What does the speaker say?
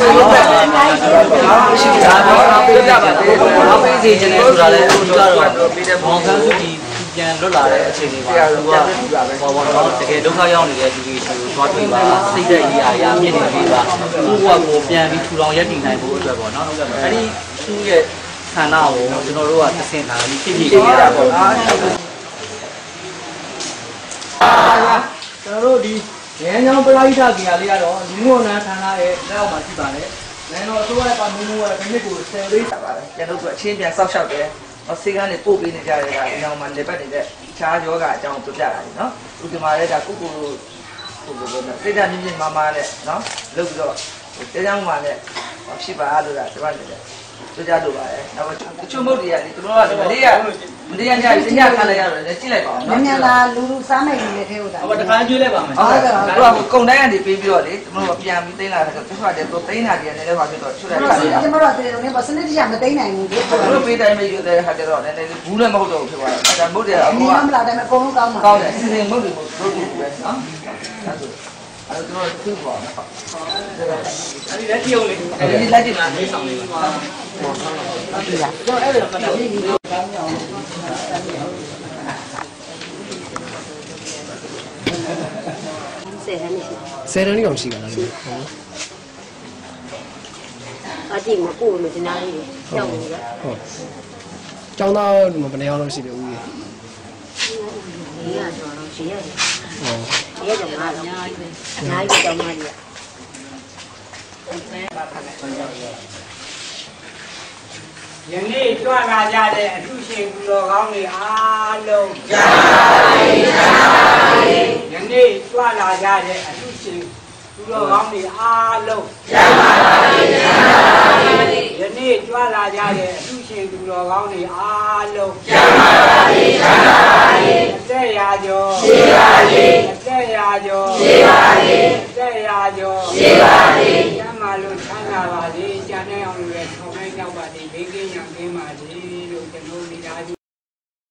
ဘူးဘာဘာလဲရှိတာတော့ပြကြပါသေးတယ်။ပေးစီခြင်းနဲ့ဆိုတာလေအခုကတော့မောင်ဆန်းစုကြည်ပြန်လွတ်လာတဲ့အခြေအနေပါသူကဘောဘောတော့တကယ်ဒုက္ခရောက်နေတဲ့လူတွေရှိကိုသွားတွေ့ပါစိတ်သက်ကြီးရာရာမြင့်နေပြီပါကိုကကိုပြန်ပြီးထူထောင်ရည်တည်နိုင်ဖို့အတွက်ပေါ့နော်အဲ့ဒီသူ့ရဲ့ဆန္ဒကိုကျွန်တော်တို့ကသင်ထားပြီးဖြည့်ဖြည့်ပေးတာပေါ့နော်ကျွန်တော်တို့ဒီ ရန်ကြောင်ပရိသတ်ကြီးလေးကတော့လူမှုဝန်ထမ်းဌာနရဲ့လက်အောက်မှာရှိပါတယ်။နိုင်ငံတော်အစိုးရကမျိုးမျိုးရဲ့ခဏကိုဆယ်လေးတာပါတယ်ကျွန်တော်တို့အချင်းပြန်ဆောက်ရှောက်တယ်ဟောစေကန်းနေပို့ပေးနေကြတဲ့ကအကြောင်းမှလေပတ်နေတဲ့ခြားယောဂအကြောင်းပြပြတာလေနော်ဥဒမာလည်းဒါကုကုကိုကိုကိုစိတ်ဓာတ်မြင့်မြင့်မားမားနဲ့နော်လုပ်ပြီးတော့တရားမှလည်းဖြစ်ပါလို့ကဒီမှာနေတ ယ်ကြကြလို့ပါတယ်နောက်တချို့မုတ်တွေကလေသူတို့ကမလေးကမလေးကညညညခါလိုက်ရတယ်ကြည့်လိုက်ပါဦးမနော်မြန်လာလူလူစားနိုင်နေတဲ့ထဲဟုတ်တာဟောတခါကျွေးလိုက်ပါမယ်ဟုတ်ကဲ့တို့ကကုံတိုင်းကနေပေးပြီးတော့လေသူတို့ပြန်ပြီးသိမ်းလာတယ်ဆိုတော့သူကလည်းသိမ်းတာကြီးလည်းလည်းပါပြီးတော့ချွတ်လိုက်ကျွန်ပါတော်လေကျွန်တော်တို့တယ်ဘာစနစ်တကျမသိနိုင်ဘူးလေသူတို့ပေးတိုင်းပဲယူတဲ့ဟာကြတော့လည်းဘူးလည်းမဟုတ်တော့ဘူးဖြစ်သွားတယ်အဲဒါမုတ်တယ်အအကူမြင်ကမလာတယ်အကုန်လုံးကောင်းပါကောင်းတယ်စီစဉ်မုတ်တယ်မဟုတ်တို့ဘူးပဲနော် အဲဆိုအဲတော့သူ့ပေါ်နော်အဲ့ဒီလက်ကြည့်အောင်လေအဲဒီလက်ကြည့်မှာလေးဆောင်လေးပါကျွန်တော်အဲ့ဒါကတော့ဆယ်ဟန်နေရှိဆယ်တန်းလေးအောင်ရှိပါလားလို့ဟုတ်အကြည့်မပို့လို့ဒီနားလေးကြောက်နေရဟုတ်ကျောင်းသားဒီမှာဘယ်နှစ်ယောက်လောက်ရှိလဲဦးကြီးဒီရတော့ရှိရတယ်ဟုတ်ဒီ ရတော့ငါတော့အများကြီးပဲအများကြီးတော့မှရယနေ့ကြွလာကြတဲ့အထုရှင်သူတော်ကောင်းတွေအားလုံးကျမ်းပါပါဘုရားယနေ့ကြွလာကြတဲ့အထုရှင်သူတော်ကောင်းတွေအားလုံးကျမ်းပါပါဘုရားယနေ့ကြွလာကြတဲ့အထုရှင်သူတော်ကောင်းတွေအားလုံးကျမ်းပါပါဘုရားအသက်ရာကျော်ရှိပါလေအသ က်ရာကျော်ရှိပါလေအသက်ရာကျော်ရှိပါလေကျမ်းမာလို့ချမ်းသာပါစေကျမ်းတဲ့အောင်လို့လည်းထောင်တိုင်းရောက်ပါစေဘေးကင်းရန်ကင်းပါစေလို့ကျွန်တော်မိသားစု